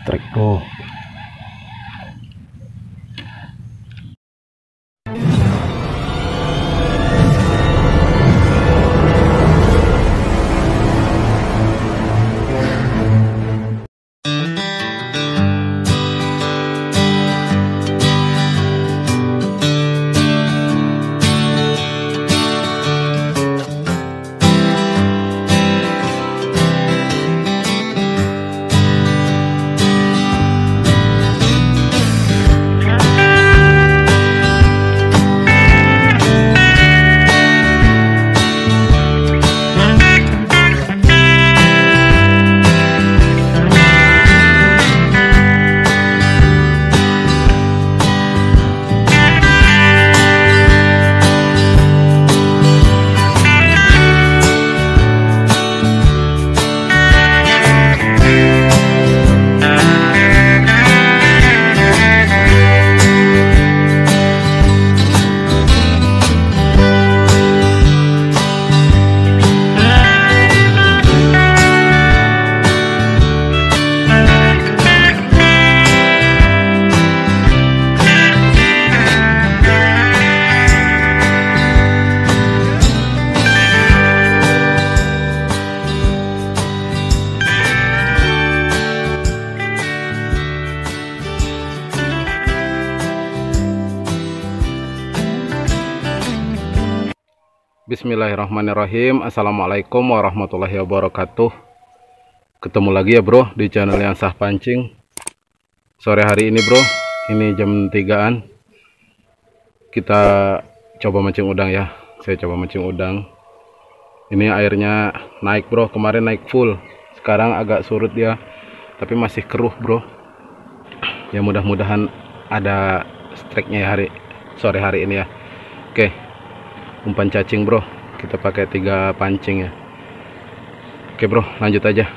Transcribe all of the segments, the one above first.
strike bro Bismillahirrahmanirrahim. Assalamualaikum warahmatullahi wabarakatuh. Ketemu lagi ya bro di channel yang sah pancing. Sore hari ini bro Ini jam 3an Kita coba mancing udang ya. Saya coba mancing udang. Ini airnya naik bro. Kemarin naik full. Sekarang agak surut ya Tapi masih keruh bro. Ya mudah-mudahan ada strike-nya ya hari Sore hari ini ya. Oke umpan cacing bro. Kita pakai tiga pancing ya. Oke bro lanjut aja.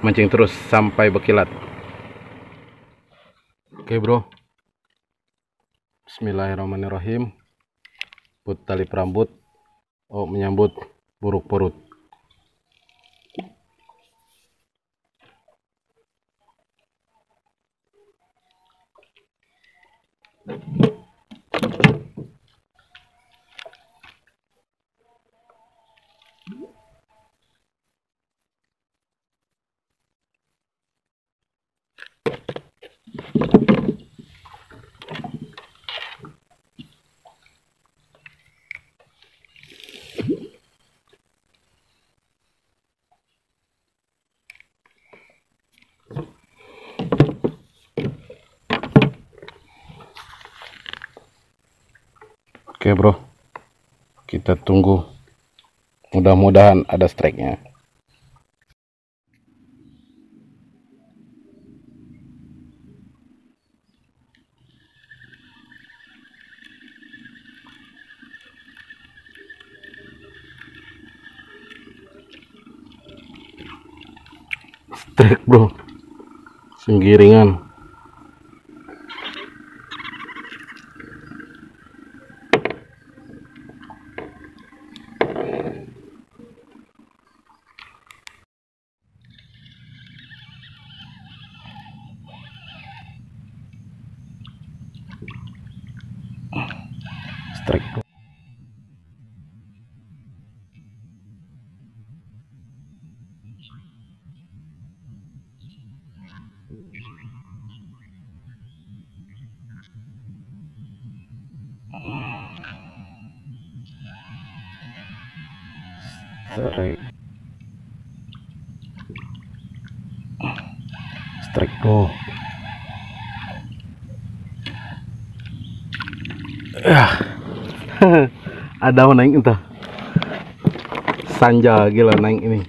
Mancing terus sampai berkilat. Oke bro. Bismillahirrahmanirrahim. Put tali perambut. Oh menyambut buruk perut Oke bro. Kita tunggu. Mudah-mudahan ada strike-nya. Strike bro. Senggiringan strike. Strike. Strike. Bro ya ada mau naik entah sanja gila naik ini